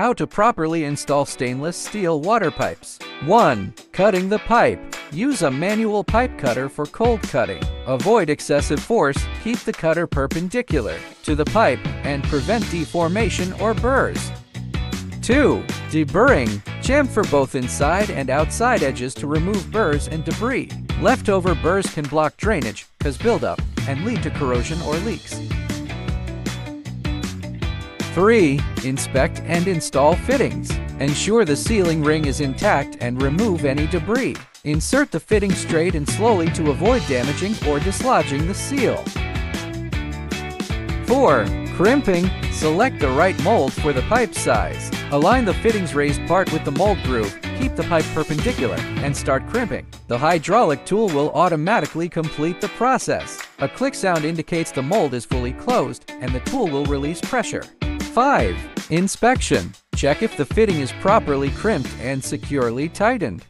How to properly install stainless steel water pipes. 1. Cutting the pipe. Use a manual pipe cutter for cold cutting. Avoid excessive force, keep the cutter perpendicular to the pipe and prevent deformation or burrs. 2. Deburring. Chamfer both inside and outside edges to remove burrs and debris. Leftover burrs can block drainage, cause buildup, and lead to corrosion or leaks. 3. Inspect and install fittings. Ensure the sealing ring is intact and remove any debris. Insert the fitting straight and slowly to avoid damaging or dislodging the seal. 4. Crimping. Select the right mold for the pipe size. Align the fittings raised part with the mold groove, keep the pipe perpendicular, and start crimping. The hydraulic tool will automatically complete the process. A click sound indicates the mold is fully closed, and the tool will release pressure. 5. Inspection. Check if the fitting is properly crimped and securely tightened.